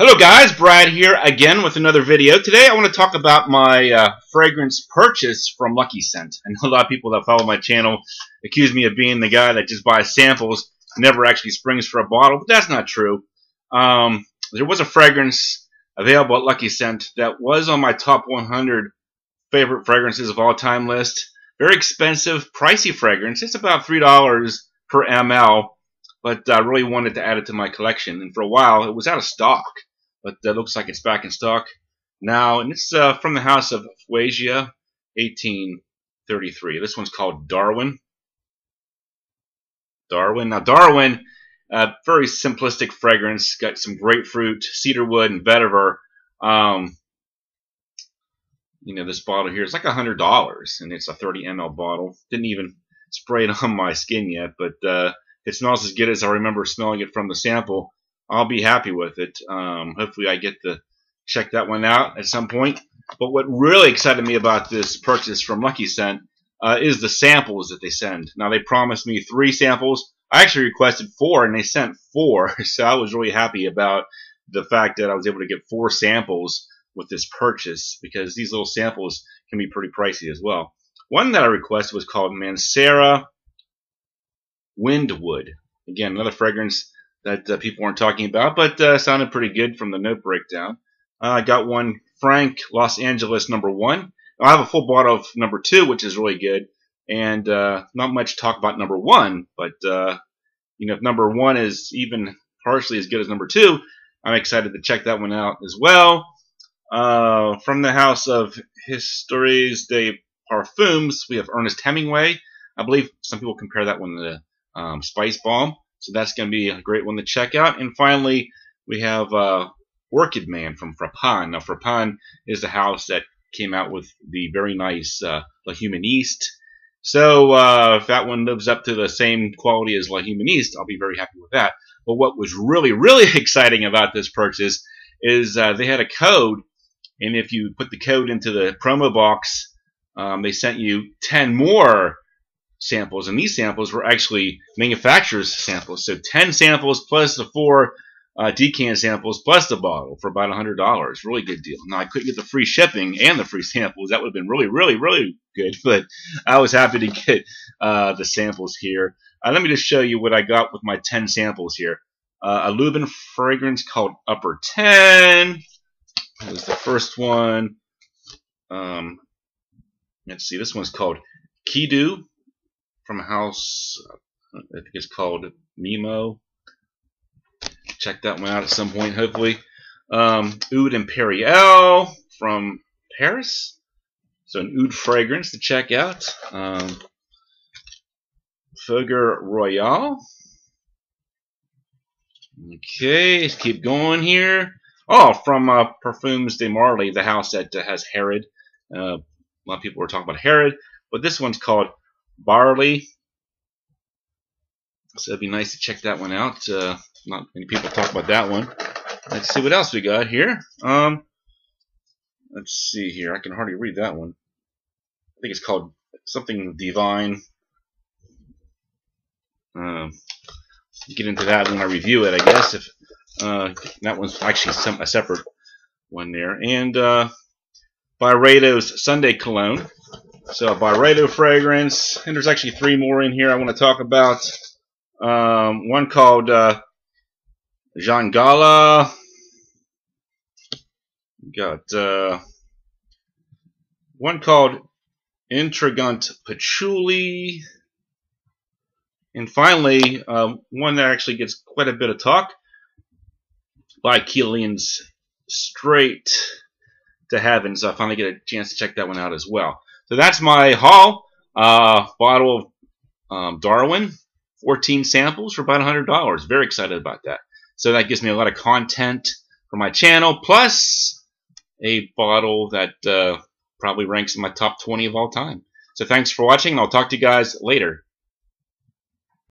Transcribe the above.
Hello guys, Brad here again with another video. Today I want to talk about my uh, fragrance purchase from Lucky Scent. I know a lot of people that follow my channel accuse me of being the guy that just buys samples, never actually springs for a bottle, but that's not true. Um, there was a fragrance available at Lucky Scent that was on my top 100 favorite fragrances of all time list. Very expensive, pricey fragrance. It's about $3 per ml, but I really wanted to add it to my collection. And for a while, it was out of stock but uh, looks like it's back in stock now. And it's uh, from the house of Fueguia, 1833. This one's called Darwin. Darwin. Now, Darwin, uh, very simplistic fragrance. Got some grapefruit, cedarwood, and vetiver. Um, you know, this bottle here is like a $100, and it's a 30 ml bottle. Didn't even spray it on my skin yet, but uh, it smells as good as I remember smelling it from the sample. I'll be happy with it. Um, hopefully, I get to check that one out at some point. But what really excited me about this purchase from Lucky Scent uh, is the samples that they send. Now, they promised me three samples. I actually requested four, and they sent four. So I was really happy about the fact that I was able to get four samples with this purchase because these little samples can be pretty pricey as well. One that I requested was called Mancera Windwood. Again, another fragrance that uh, people weren't talking about, but uh, sounded pretty good from the note breakdown. Uh, I got one Frank Los Angeles number one. I have a full bottle of number two, which is really good, and uh, not much talk about number one. But uh, you know, if number one is even partially as good as number two, I'm excited to check that one out as well. Uh, from the house of Histoires de Parfums, we have Ernest Hemingway. I believe some people compare that one to um, Spice Bomb. So that's going to be a great one to check out. And finally, we have uh, Orchid Man from Frapin. Now, Frapin is the house that came out with the very nice uh, La East. So uh, if that one lives up to the same quality as L'Humaniste, I'll be very happy with that. But what was really, really exciting about this purchase is uh, they had a code, and if you put the code into the promo box, um, they sent you 10 more samples, and these samples were actually manufacturer's samples. So 10 samples plus the four uh, decant samples plus the bottle for about $100. Really good deal. Now, I couldn't get the free shipping and the free samples. That would have been really, really, really good, but I was happy to get uh, the samples here. Uh, let me just show you what I got with my 10 samples here. Uh, a Lubin fragrance called Upper 10. That was the first one. Um, let's see, this one's called Kidu from a house, I think it's called Mimo. Check that one out at some point, hopefully. Um, Oud Imperial from Paris. So an oud fragrance to check out. Um, Royale. Okay, let's keep going here. Oh, from uh, Parfums de Marly, the house that uh, has Herod. Uh, a lot of people were talking about Herod, but this one's called Darley. So it'd be nice to check that one out. Uh, not many people talk about that one. Let's see what else we got here. Um, let's see here. I can hardly read that one. I think it's called something divine. Uh, get into that when I review it, I guess. If uh, that one's actually some, a separate one there. And uh, Byredo's Sunday Cologne. So Byredo fragrance, and there's actually three more in here I want to talk about. Um, one called uh, Jean Gala. Got uh, one called Intrigant Patchouli. And finally, uh, one that actually gets quite a bit of talk by Kilian's Straight to Heaven. So I finally get a chance to check that one out as well. So that's my haul. Uh, bottle of um, Darwin, 14 samples for about $100. Very excited about that. So that gives me a lot of content for my channel, plus a bottle that uh, probably ranks in my top 20 of all time. So thanks for watching. I'll talk to you guys later.